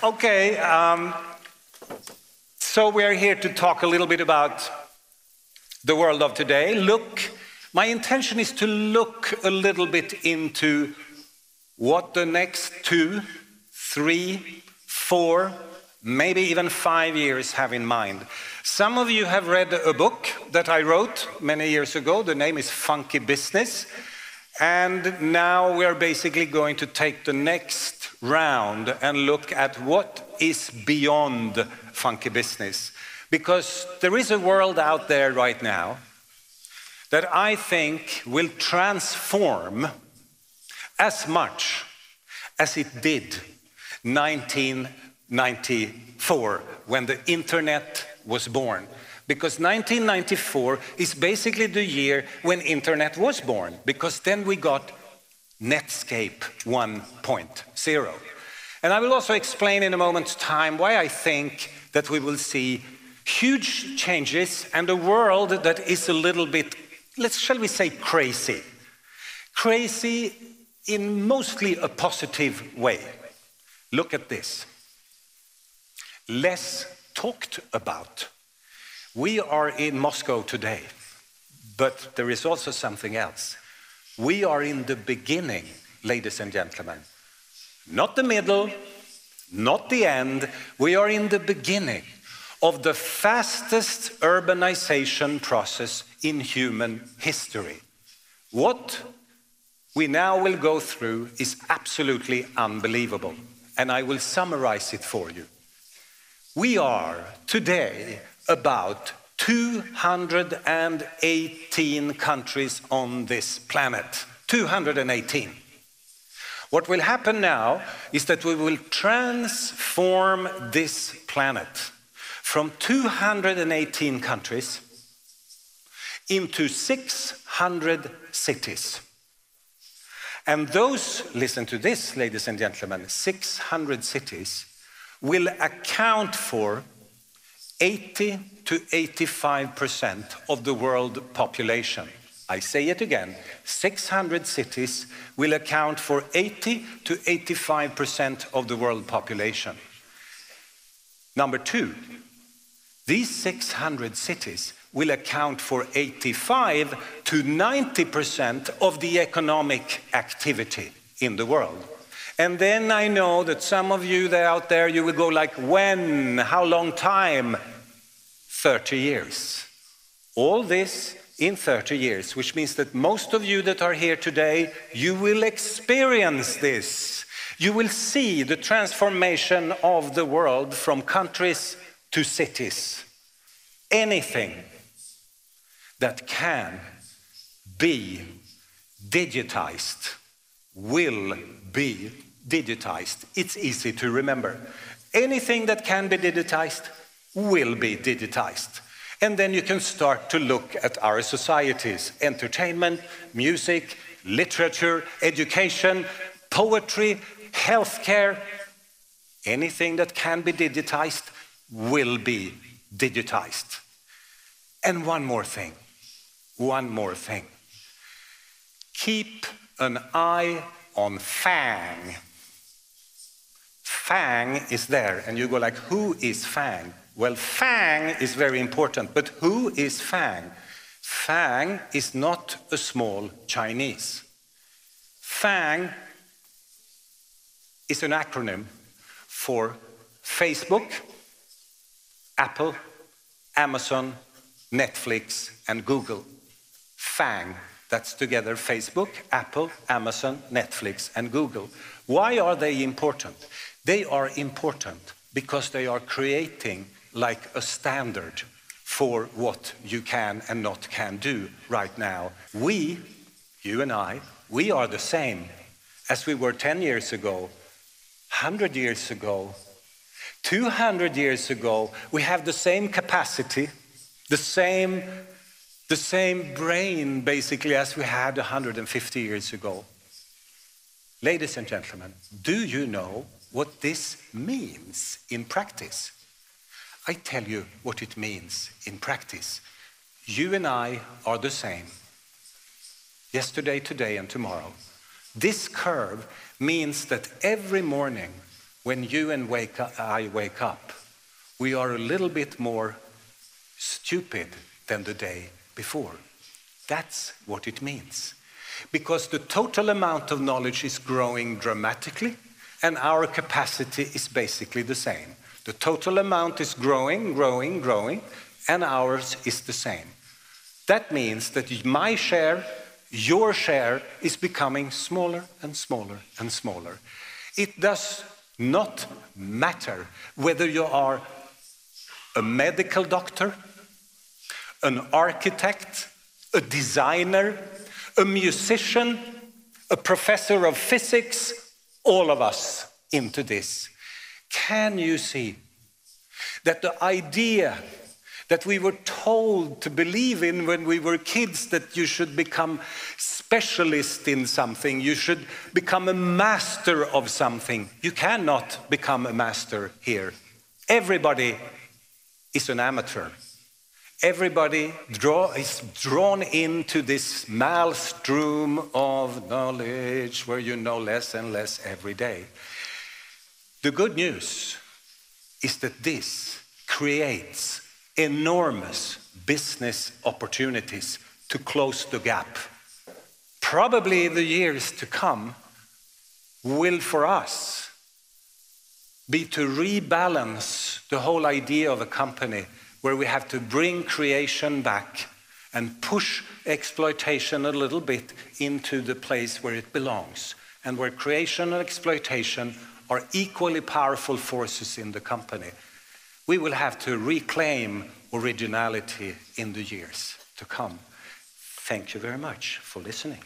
Okay, um, so we're here to talk a little bit about the world of today. Look, my intention is to look a little bit into what the next two, three, four, maybe even five years have in mind. Some of you have read a book that I wrote many years ago. The name is Funky Business. And now we're basically going to take the next round and look at what is beyond funky business. Because there is a world out there right now that I think will transform as much as it did 1994 when the internet was born because 1994 is basically the year when internet was born because then we got Netscape 1.0. And I will also explain in a moment's time why I think that we will see huge changes and a world that is a little bit, let's shall we say, crazy. Crazy in mostly a positive way. Look at this. Less talked about we are in Moscow today, but there is also something else. We are in the beginning, ladies and gentlemen. Not the middle, not the end. We are in the beginning of the fastest urbanization process in human history. What we now will go through is absolutely unbelievable, and I will summarize it for you. We are today about 218 countries on this planet. 218. What will happen now is that we will transform this planet from 218 countries into 600 cities. And those, listen to this, ladies and gentlemen, 600 cities will account for 80 to 85% of the world population. I say it again 600 cities will account for 80 to 85% of the world population. Number two, these 600 cities will account for 85 to 90% of the economic activity in the world. And then I know that some of you that out there, you will go like, when? How long time? 30 years. All this in 30 years, which means that most of you that are here today, you will experience this. You will see the transformation of the world from countries to cities. Anything that can be digitized will be digitized. It's easy to remember. Anything that can be digitized will be digitized. And then you can start to look at our societies entertainment, music, literature, education, poetry, healthcare. Anything that can be digitized will be digitized. And one more thing, one more thing. Keep an eye on FANG. FANG is there, and you go like, who is FANG? Well, FANG is very important, but who is FANG? FANG is not a small Chinese. FANG is an acronym for Facebook, Apple, Amazon, Netflix, and Google. FANG. That's together Facebook, Apple, Amazon, Netflix, and Google. Why are they important? They are important because they are creating like a standard for what you can and not can do right now. We, you and I, we are the same as we were 10 years ago, 100 years ago, 200 years ago. We have the same capacity, the same the same brain basically as we had 150 years ago. Ladies and gentlemen, do you know what this means in practice? I tell you what it means in practice. You and I are the same. Yesterday, today, and tomorrow. This curve means that every morning when you and wake up, I wake up, we are a little bit more stupid than the day before. That's what it means. Because the total amount of knowledge is growing dramatically, and our capacity is basically the same. The total amount is growing, growing, growing, and ours is the same. That means that my share, your share, is becoming smaller and smaller and smaller. It does not matter whether you are a medical doctor, an architect, a designer, a musician, a professor of physics, all of us into this. Can you see that the idea that we were told to believe in when we were kids that you should become specialist in something, you should become a master of something. You cannot become a master here. Everybody is an amateur. Everybody draw, is drawn into this maelstrom of knowledge where you know less and less every day. The good news is that this creates enormous business opportunities to close the gap. Probably the years to come will for us be to rebalance the whole idea of a company where we have to bring creation back and push exploitation a little bit into the place where it belongs, and where creation and exploitation are equally powerful forces in the company. We will have to reclaim originality in the years to come. Thank you very much for listening.